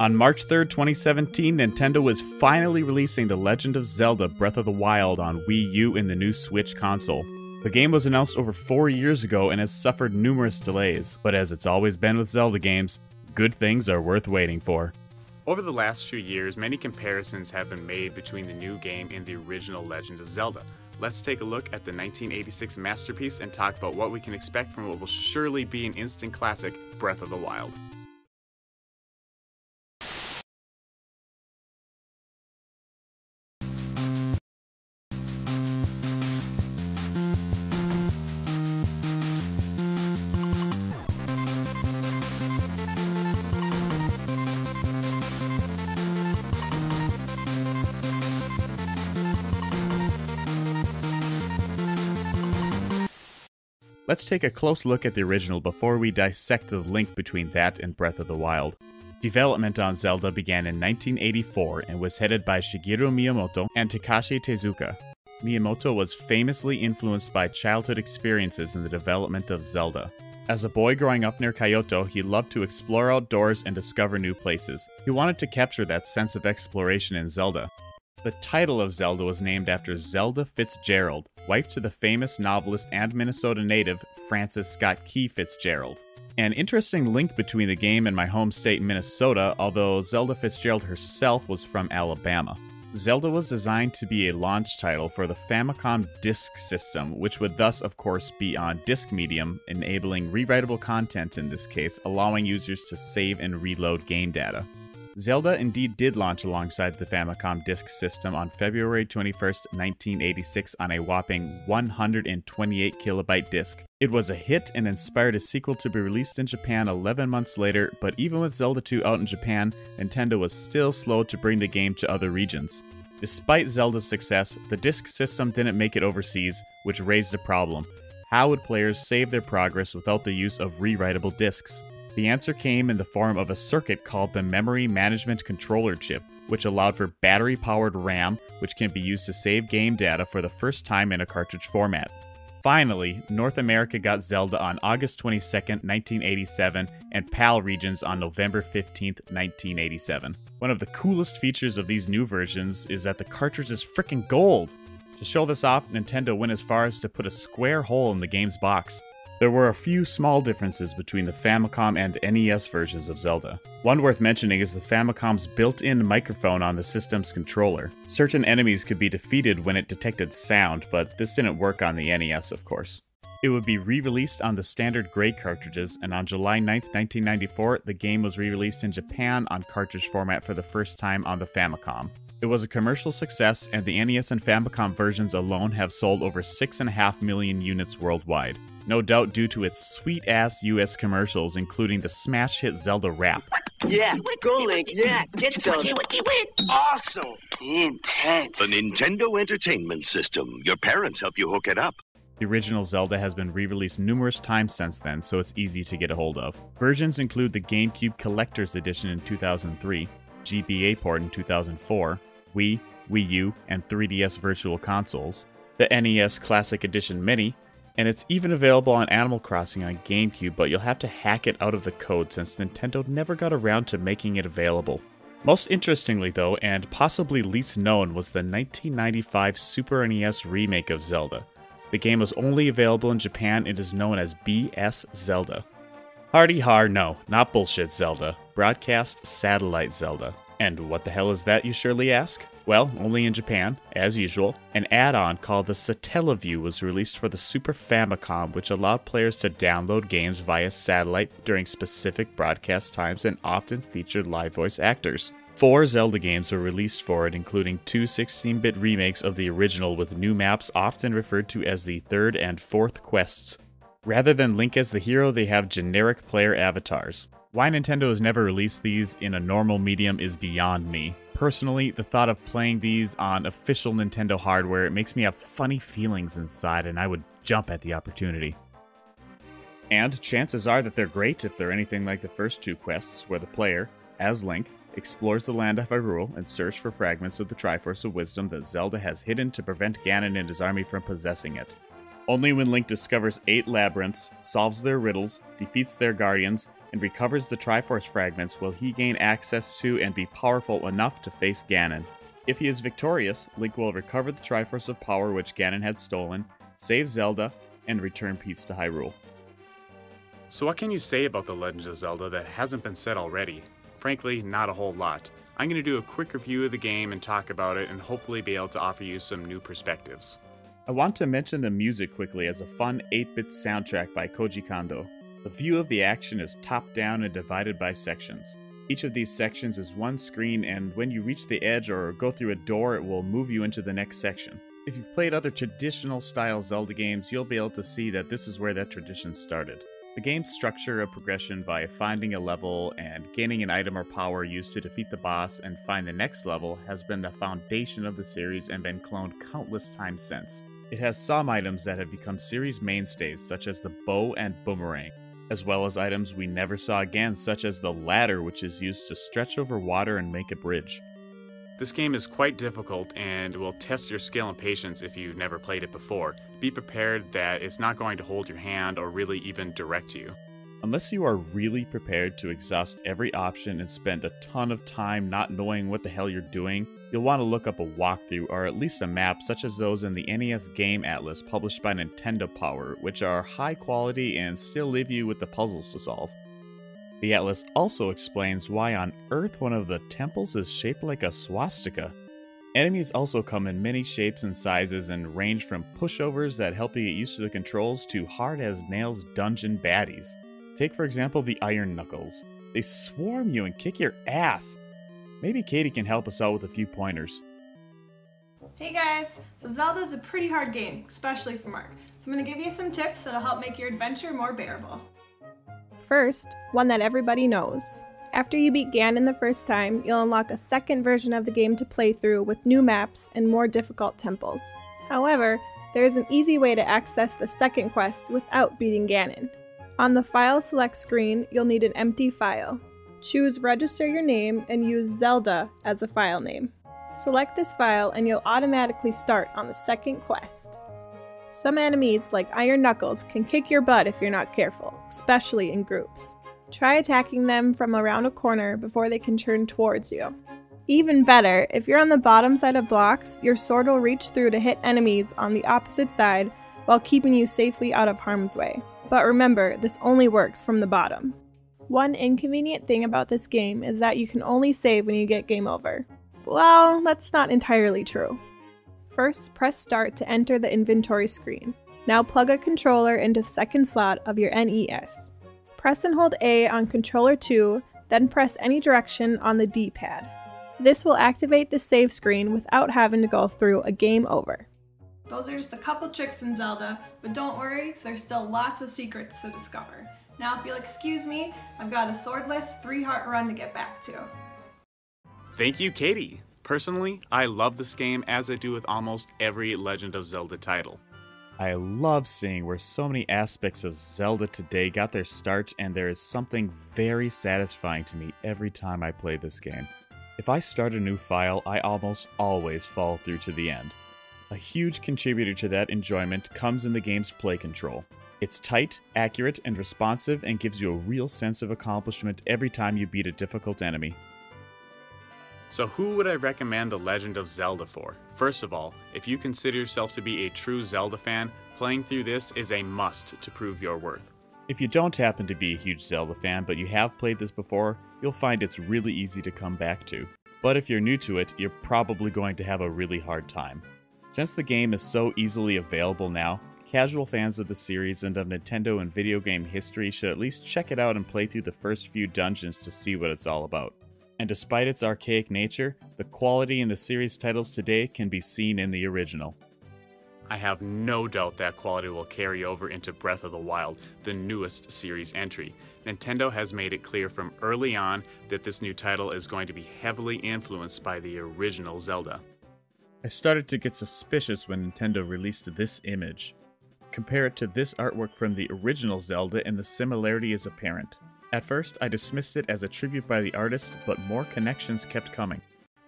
On March 3, 2017, Nintendo was finally releasing The Legend of Zelda Breath of the Wild on Wii U and the new Switch console. The game was announced over four years ago and has suffered numerous delays, but as it's always been with Zelda games, good things are worth waiting for. Over the last few years, many comparisons have been made between the new game and the original Legend of Zelda. Let's take a look at the 1986 masterpiece and talk about what we can expect from what will surely be an instant classic, Breath of the Wild. Let's take a close look at the original before we dissect the link between that and Breath of the Wild. Development on Zelda began in 1984 and was headed by Shigeru Miyamoto and Takashi Tezuka. Miyamoto was famously influenced by childhood experiences in the development of Zelda. As a boy growing up near Kyoto, he loved to explore outdoors and discover new places. He wanted to capture that sense of exploration in Zelda. The title of Zelda was named after Zelda Fitzgerald, wife to the famous novelist and Minnesota native Francis Scott Key Fitzgerald. An interesting link between the game and my home state, Minnesota, although Zelda Fitzgerald herself was from Alabama. Zelda was designed to be a launch title for the Famicom Disk System, which would thus, of course, be on disk medium, enabling rewritable content in this case, allowing users to save and reload game data. Zelda indeed did launch alongside the Famicom Disk System on February 21, 1986, on a whopping 128 kilobyte disk. It was a hit and inspired a sequel to be released in Japan 11 months later, but even with Zelda 2 out in Japan, Nintendo was still slow to bring the game to other regions. Despite Zelda's success, the disk system didn't make it overseas, which raised a problem. How would players save their progress without the use of rewritable disks? The answer came in the form of a circuit called the Memory Management Controller Chip, which allowed for battery powered RAM, which can be used to save game data for the first time in a cartridge format. Finally, North America got Zelda on August 22, 1987, and PAL regions on November 15, 1987. One of the coolest features of these new versions is that the cartridge is freaking gold! To show this off, Nintendo went as far as to put a square hole in the game's box. There were a few small differences between the Famicom and NES versions of Zelda. One worth mentioning is the Famicom's built in microphone on the system's controller. Certain enemies could be defeated when it detected sound, but this didn't work on the NES, of course. It would be re released on the standard gray cartridges, and on July 9, 1994, the game was re released in Japan on cartridge format for the first time on the Famicom. It was a commercial success, and the NES and Famicom versions alone have sold over 6.5 million units worldwide no doubt due to its sweet ass US commercials, including the smash hit Zelda rap. Yeah, go Link, yeah, get Zelda. Awesome, intense. The Nintendo Entertainment System. Your parents help you hook it up. The original Zelda has been re released numerous times since then, so it's easy to get a hold of. Versions include the GameCube Collector's Edition in 2003, GBA port in 2004, Wii, Wii U, and 3DS Virtual Consoles, the NES Classic Edition Mini, and it's even available on Animal Crossing on GameCube, but you'll have to hack it out of the code since Nintendo never got around to making it available. Most interestingly, though, and possibly least known, was the 1995 Super NES remake of Zelda. The game was only available in Japan and is known as BS Zelda. Hardy har, no, not bullshit Zelda. Broadcast Satellite Zelda. And what the hell is that, you surely ask? Well, only in Japan, as usual. An add on called the Satellaview was released for the Super Famicom, which allowed players to download games via satellite during specific broadcast times and often featured live voice actors. Four Zelda games were released for it, including two 16 bit remakes of the original with new maps often referred to as the third and fourth quests. Rather than Link as the hero, they have generic player avatars. Why Nintendo has never released these in a normal medium is beyond me. Personally, the thought of playing these on official Nintendo hardware it makes me have funny feelings inside and I would jump at the opportunity. And chances are that they're great if they're anything like the first two quests where the player, as Link, explores the land of Hyrule and search for fragments of the Triforce of Wisdom that Zelda has hidden to prevent Ganon and his army from possessing it. Only when Link discovers eight labyrinths, solves their riddles, defeats their guardians, and recovers the Triforce fragments will he gain access to and be powerful enough to face Ganon. If he is victorious, Link will recover the Triforce of Power which Ganon had stolen, save Zelda, and return peace to Hyrule. So, what can you say about The Legend of Zelda that hasn't been said already? Frankly, not a whole lot. I'm going to do a quick review of the game and talk about it, and hopefully be able to offer you some new perspectives. I want to mention the music quickly as a fun 8 bit soundtrack by Koji Kondo. The view of the action is top down and divided by sections. Each of these sections is one screen, and when you reach the edge or go through a door, it will move you into the next section. If you've played other traditional style Zelda games, you'll be able to see that this is where that tradition started. The game's structure of progression by finding a level and gaining an item or power used to defeat the boss and find the next level has been the foundation of the series and been cloned countless times since. It has some items that have become series mainstays, such as the bow and boomerang, as well as items we never saw again, such as the ladder, which is used to stretch over water and make a bridge. This game is quite difficult and will test your skill and patience if you've never played it before. Be prepared that it's not going to hold your hand or really even direct you. Unless you are really prepared to exhaust every option and spend a ton of time not knowing what the hell you're doing, you'll want to look up a walkthrough or at least a map such as those in the NES Game Atlas published by Nintendo Power, which are high quality and still leave you with the puzzles to solve. The Atlas also explains why on Earth one of the temples is shaped like a swastika. Enemies also come in many shapes and sizes and range from pushovers that help you get used to the controls to hard as nails dungeon baddies. Take for example the Iron Knuckles. They swarm you and kick your ass. Maybe Katie can help us out with a few pointers. Hey guys! So Zelda is a pretty hard game, especially for Mark. So I'm going to give you some tips that'll help make your adventure more bearable. First, one that everybody knows. After you beat Ganon the first time, you'll unlock a second version of the game to play through with new maps and more difficult temples. However, there is an easy way to access the second quest without beating Ganon. On the File Select screen, you'll need an empty file. Choose Register Your Name and use Zelda as a file name. Select this file and you'll automatically start on the second quest. Some enemies, like Iron Knuckles, can kick your butt if you're not careful, especially in groups. Try attacking them from around a corner before they can turn towards you. Even better, if you're on the bottom side of blocks, your sword will reach through to hit enemies on the opposite side while keeping you safely out of harm's way. But remember, this only works from the bottom. One inconvenient thing about this game is that you can only save when you get game over. Well, that's not entirely true. First, press start to enter the inventory screen. Now plug a controller into the second slot of your NES. Press and hold A on controller 2, then press any direction on the D-pad. This will activate the save screen without having to go through a game over. Those are just a couple tricks in Zelda, but don't worry, there's still lots of secrets to discover. Now if you'll excuse me, I've got a swordless three heart run to get back to. Thank you, Katie. Personally, I love this game as I do with almost every Legend of Zelda title. I love seeing where so many aspects of Zelda today got their start, and there is something very satisfying to me every time I play this game. If I start a new file, I almost always fall through to the end. A huge contributor to that enjoyment comes in the game's play control. It's tight, accurate, and responsive, and gives you a real sense of accomplishment every time you beat a difficult enemy. So, who would I recommend The Legend of Zelda for? First of all, if you consider yourself to be a true Zelda fan, playing through this is a must to prove your worth. If you don't happen to be a huge Zelda fan, but you have played this before, you'll find it's really easy to come back to. But if you're new to it, you're probably going to have a really hard time. Since the game is so easily available now, casual fans of the series and of Nintendo and video game history should at least check it out and play through the first few dungeons to see what it's all about and despite its archaic nature, the quality in the series titles today can be seen in the original. I have no doubt that quality will carry over into Breath of the Wild, the newest series entry. Nintendo has made it clear from early on that this new title is going to be heavily influenced by the original Zelda. I started to get suspicious when Nintendo released this image. Compare it to this artwork from the original Zelda, and the similarity is apparent. At first, I dismissed it as a tribute by the artist, but more connections kept coming.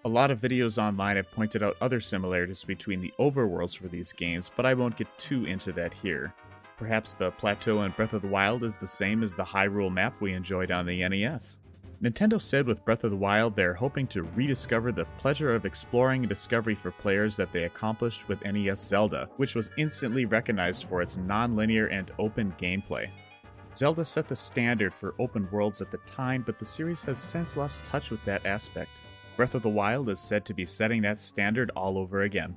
A lot of videos online have pointed out other similarities between the overworlds for these games, but I won't get too into that here. Perhaps the plateau in Breath of the Wild is the same as the Hyrule map we enjoyed on the NES. Nintendo said with Breath of the Wild they're hoping to rediscover the pleasure of exploring and discovery for players that they accomplished with NES Zelda, which was instantly recognized for its non-linear and open gameplay. Zelda set the standard for open worlds at the time, but the series has since lost touch with that aspect. Breath of the Wild is said to be setting that standard all over again.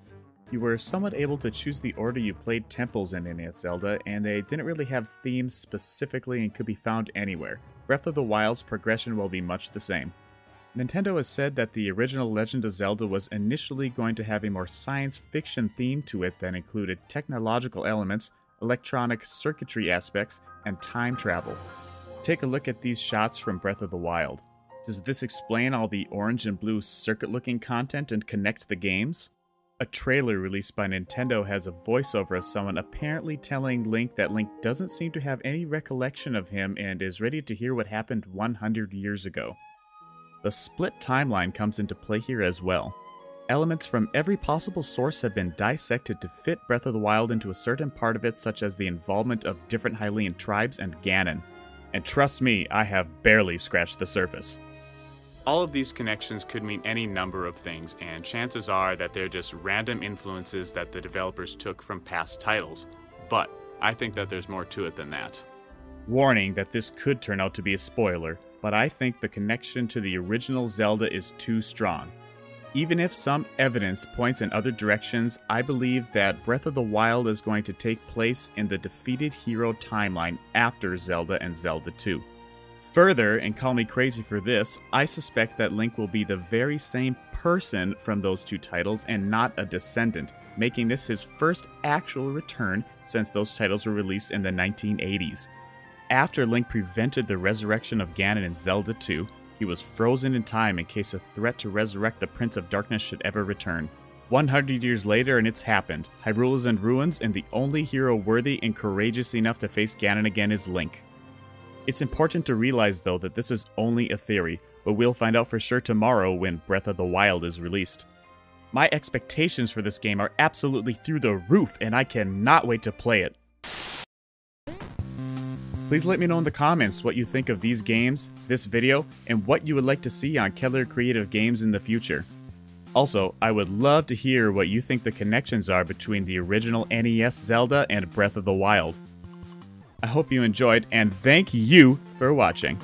You were somewhat able to choose the order you played temples in NES Zelda, and they didn't really have themes specifically and could be found anywhere. Breath of the Wild's progression will be much the same. Nintendo has said that the original Legend of Zelda was initially going to have a more science fiction theme to it that included technological elements, electronic circuitry aspects, and time travel. Take a look at these shots from Breath of the Wild. Does this explain all the orange and blue circuit looking content and connect the games? A trailer released by Nintendo has a voiceover of someone apparently telling Link that Link doesn't seem to have any recollection of him and is ready to hear what happened 100 years ago. The split timeline comes into play here as well. Elements from every possible source have been dissected to fit Breath of the Wild into a certain part of it, such as the involvement of different Hylian tribes and Ganon. And trust me, I have barely scratched the surface. All of these connections could mean any number of things, and chances are that they're just random influences that the developers took from past titles. But I think that there's more to it than that. Warning that this could turn out to be a spoiler, but I think the connection to the original Zelda is too strong. Even if some evidence points in other directions, I believe that Breath of the Wild is going to take place in the defeated hero timeline after Zelda and Zelda 2. Further, and call me crazy for this, I suspect that Link will be the very same person from those two titles and not a descendant, making this his first actual return since those titles were released in the 1980s. After Link prevented the resurrection of Ganon in Zelda 2, he was frozen in time in case a threat to resurrect the Prince of Darkness should ever return. 100 years later, and it's happened. Hyrule is in ruins, and the only hero worthy and courageous enough to face Ganon again is Link. It's important to realize, though, that this is only a theory, but we'll find out for sure tomorrow when Breath of the Wild is released. My expectations for this game are absolutely through the roof, and I cannot wait to play it. Please let me know in the comments what you think of these games, this video, and what you would like to see on Keller Kreative Games in the future. Also, I would love to hear what you think the connections are between the original NES Zelda and Breath of the Wild. I hope you enjoyed, and thank you for watching.